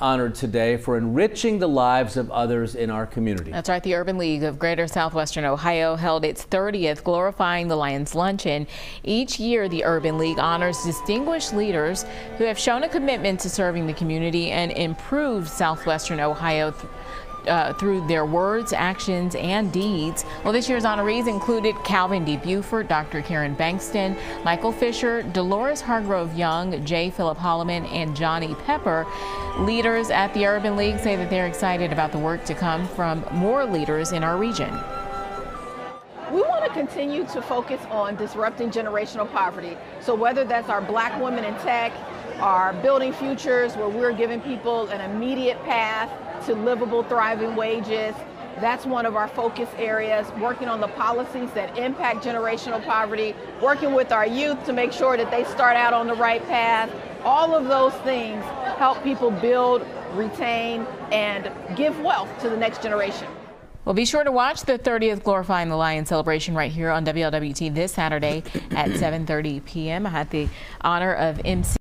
honored today for enriching the lives of others in our community. That's right. The Urban League of Greater Southwestern Ohio held its 30th Glorifying the Lions Luncheon. Each year, the Urban League honors distinguished leaders who have shown a commitment to serving the community and improved Southwestern Ohio uh, through their words, actions, and deeds. Well, this year's honorees included Calvin D. Buford, Dr. Karen Bankston, Michael Fisher, Dolores Hargrove Young, J. Philip Holloman, and Johnny Pepper. Leaders at the Urban League say that they're excited about the work to come from more leaders in our region. We want to continue to focus on disrupting generational poverty. So whether that's our black women in tech, our building futures, where we're giving people an immediate path to livable, thriving wages. That's one of our focus areas, working on the policies that impact generational poverty, working with our youth to make sure that they start out on the right path. All of those things help people build, retain, and give wealth to the next generation. Well, be sure to watch the 30th Glorifying the Lion celebration right here on WLWT this Saturday at 7.30 p.m. I had the honor of MC